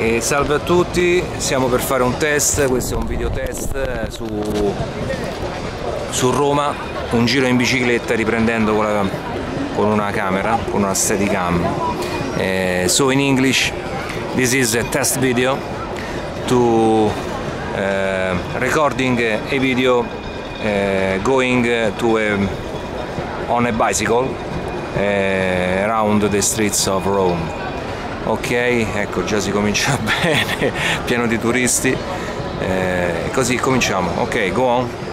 E salve a tutti, siamo per fare un test, questo è un video test su, su Roma, un giro in bicicletta riprendendo con, la, con una camera, con una steadicam. Uh, so in English, this is a test video to uh, recording a video uh, going to a, on a bicycle around the streets of Rome ok ecco già si comincia bene pieno di turisti. Eh, così cominciamo. Ok go on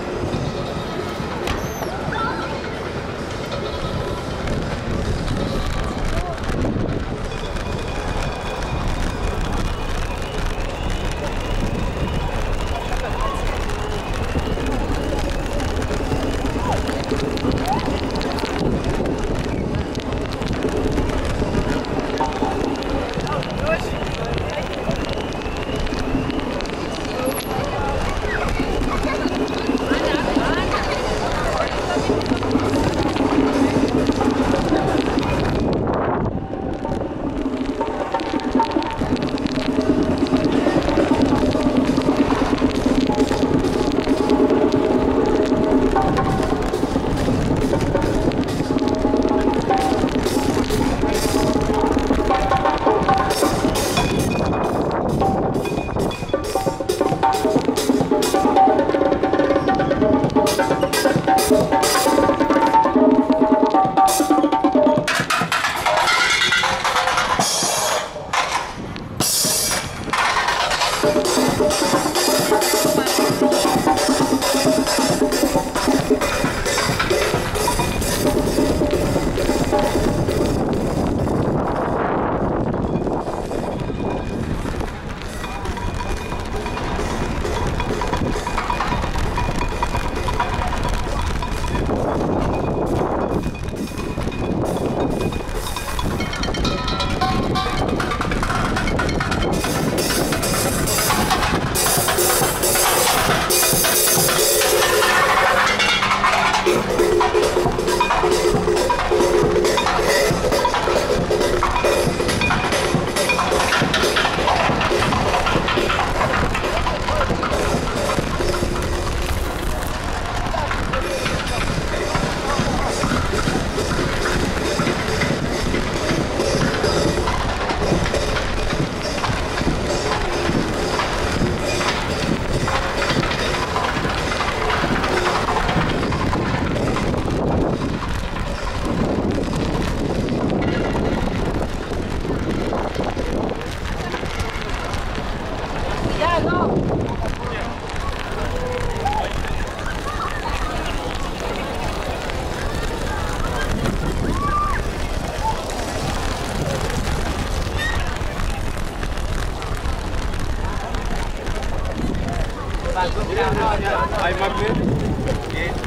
Hay más bien.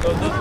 Los dos.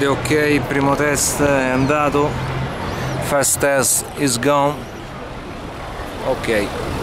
Ed è ok primo test è andato. First test is gone ok